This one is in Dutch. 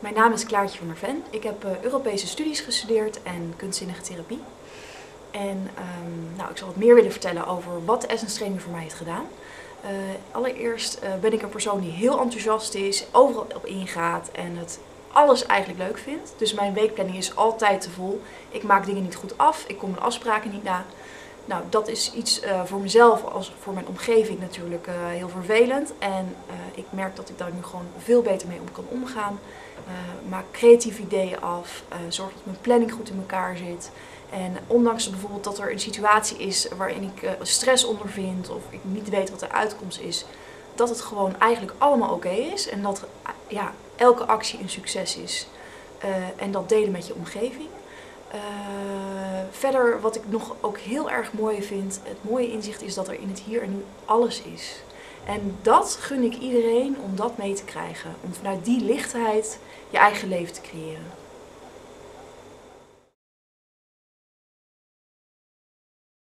Mijn naam is Klaartje van der Ven. Ik heb uh, Europese studies gestudeerd en kunstzinnige therapie. En um, nou, ik zal wat meer willen vertellen over wat Essence Training voor mij heeft gedaan. Uh, allereerst uh, ben ik een persoon die heel enthousiast is, overal op ingaat en het alles eigenlijk leuk vindt. Dus mijn weekplanning is altijd te vol. Ik maak dingen niet goed af, ik kom mijn afspraken niet na. Nou, dat is iets uh, voor mezelf als voor mijn omgeving natuurlijk uh, heel vervelend. En uh, ik merk dat ik daar nu gewoon veel beter mee om kan omgaan. maak creatieve ideeën af, zorg dat mijn planning goed in elkaar zit. En ondanks bijvoorbeeld dat er een situatie is waarin ik stress ondervind of ik niet weet wat de uitkomst is, dat het gewoon eigenlijk allemaal oké is. En dat ja, elke actie een succes is. en dat delen met je omgeving. Uh, verder, wat ik nog ook heel erg mooi vind, het mooie inzicht is dat er in het hier en nu alles is. En dat gun ik iedereen om dat mee te krijgen. Om vanuit die lichtheid je eigen leven te creëren.